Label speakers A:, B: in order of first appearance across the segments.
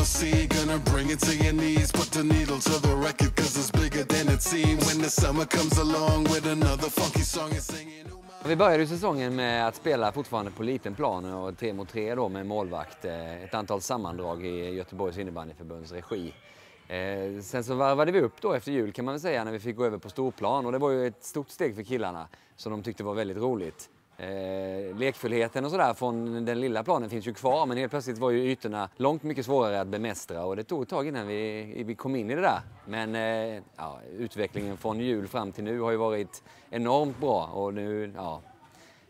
A: DLC. Gonna bring it to your knees. Put the needle to the record cause it's bigger than it seems. When the summer comes along with another funky song and singing.
B: Vi började ju säsongen med att spela fortfarande på liten plan och tre mot tre då med målvakt. Eh, ett antal sammandrag i Göteborgs innebandyförbunds regi. Eh, sen så varvade vi upp då efter jul kan man väl säga när vi fick gå över på storplan och det var ju ett stort steg för killarna som de tyckte var väldigt roligt. Eh, lekfullheten och sådär från den lilla planen finns ju kvar men helt plötsligt var ju ytorna långt mycket svårare att bemästra och det tog ett tag innan vi, vi kom in i det där. Men eh, ja, utvecklingen från jul fram till nu har ju varit enormt bra och nu, ja,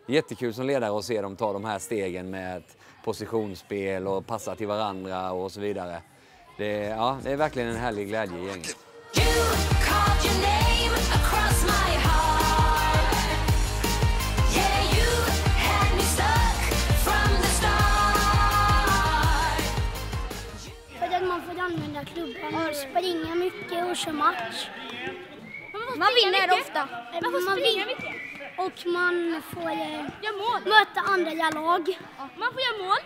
B: jättekul som ledare att se dem ta de här stegen med positionsspel och passa till varandra och så vidare. Det, ja, det är verkligen en härlig glädje i gänget.
C: Att man får använda klubban och springa mycket och köra match.
D: Man vinner ofta.
C: Man får springa mycket. Och man får eh, möta andra lag.
D: Man får göra mål.